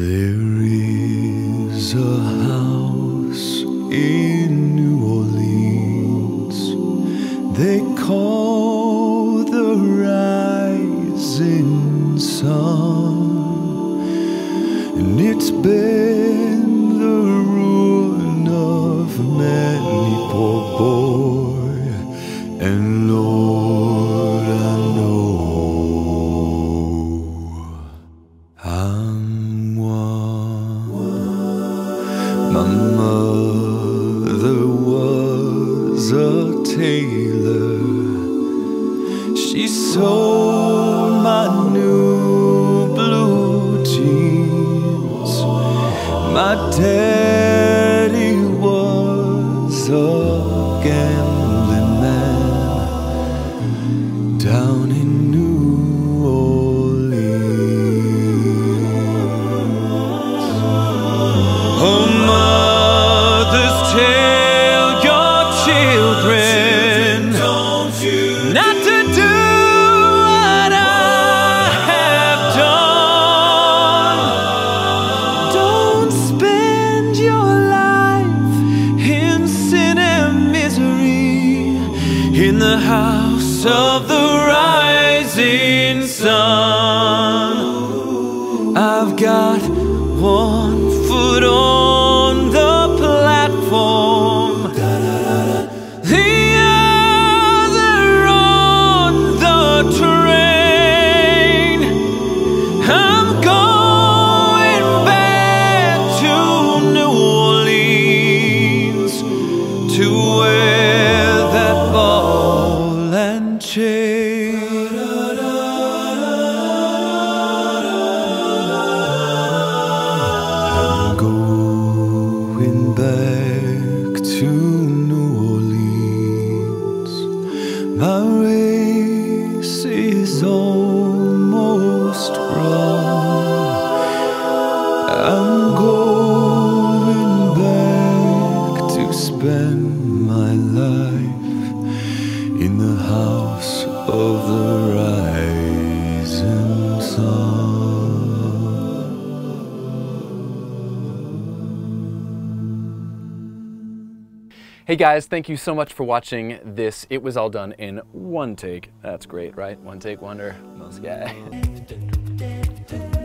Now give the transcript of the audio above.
There is a house in New Orleans. They call the rising sun, and it's been the ruin of many poor boy, and My mother was a tailor. She sewed my new blue jeans. My daddy not to do what I have done. Don't spend your life in sin and misery in the house of the rising sun. I've got one foot on to wear that ball and chain. I'm going back to New Orleans. My race is almost Hey guys, thank you so much for watching this. It was all done in one take. That's great, right? One take wonder. Most yeah.